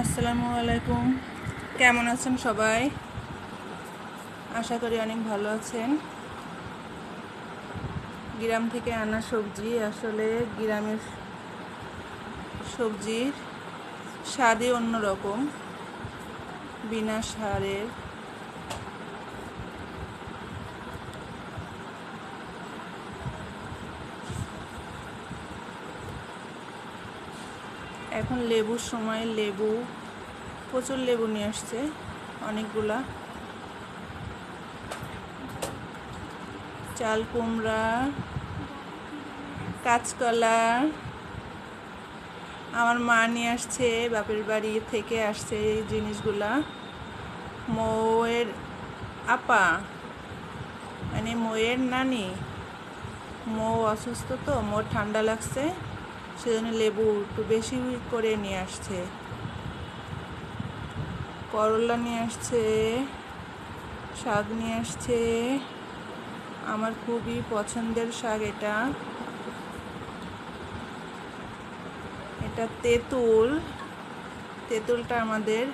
আসসালামু আলাইকুম। কেমন আছেন সবাই? আশা করি অনেক ভালো আছেন। গ্রাম থেকে আনা সবজি, আসলে গ্রামের সবজির স্বাদই অন্যরকম। বিনা সারের এখন লেবুর সময় লেবু, প্রচুর লেবু নিয়ে আসছে, অনেকগুলা। চাল, কুমড়া, কাঁচকলা। আমার মা নিয়ে আসছে, বাপের বাড়ি থেকে আসছে এই জিনিসগুলা। মৌয়ের আপা মানে মৌয়ের নানি। মৌ অসুস্থ তো মোর ঠান্ডা লাগছে। সেজন্য লেবু একটু বেশি করে নিয়ে আসছে। করলা নিয়ে আসছে, শাক নিয়ে আসছে। আমার খুবই পছন্দের শাক এটা। এটা তেঁতুল। তেঁতুলটা আমাদের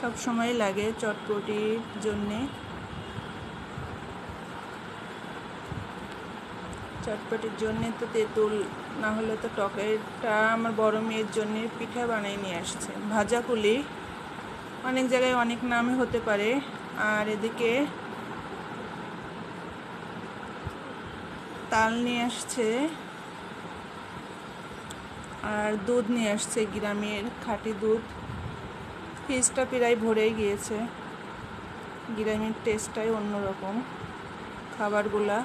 সব সময় লাগে চটপটির জন্যে। চটপটির জন্যে তো তেঁতুল, না হলে তো টকেরটা আমার বড় মেয়ের জন্য পিঠা বানিয়ে নিয়ে আসছে। ভাজা কুলি, অনেক জায়গায় অনেক নামে হতে পারে। আর এদিকে তাল নিয়ে আসছে, আর দুধ নিয়ে আসছে, গ্রামের খাঁটি দুধ। ফ্রিজটা প্রায় ভরেই গিয়েছে। গ্রামের টেস্টটাই অন্যরকম। খাবারগুলা